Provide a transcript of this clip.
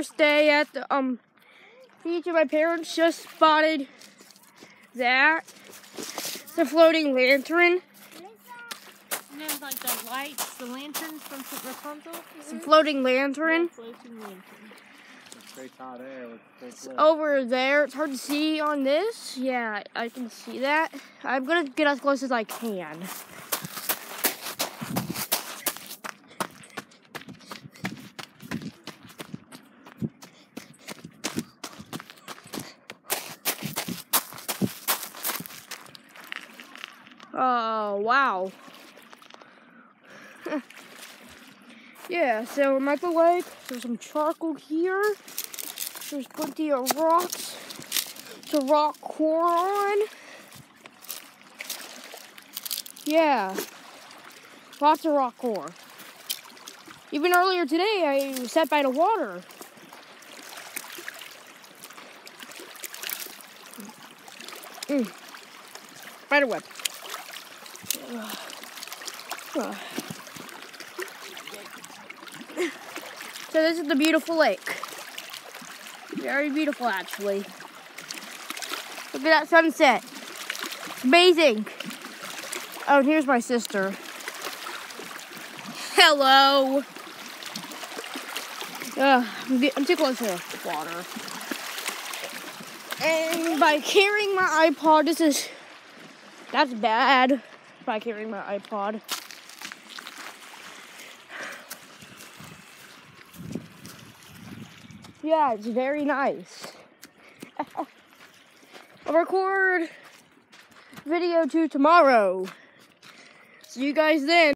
first day at the um beach, and my parents just spotted that. It's a floating lantern. And there's like the lights, the lanterns from Rapunzel. It's a floating lantern. Floating lantern. Straight hot air with straight It's over there. It's hard to see on this. Yeah, I can see that. I'm gonna get as close as I can. Oh, wow. yeah, so lake. There's some charcoal here. There's plenty of rocks to rock core on. Yeah, lots of rock core. Even earlier today, I sat by the water. Mm. Spider web. So this is the beautiful lake. Very beautiful, actually. Look at that sunset. It's amazing. Oh, and here's my sister. Hello. I'm I'm too close to the water. And by carrying my iPod, this is that's bad. By carrying my iPod. Yeah, it's very nice. I'll record video to tomorrow. See you guys then.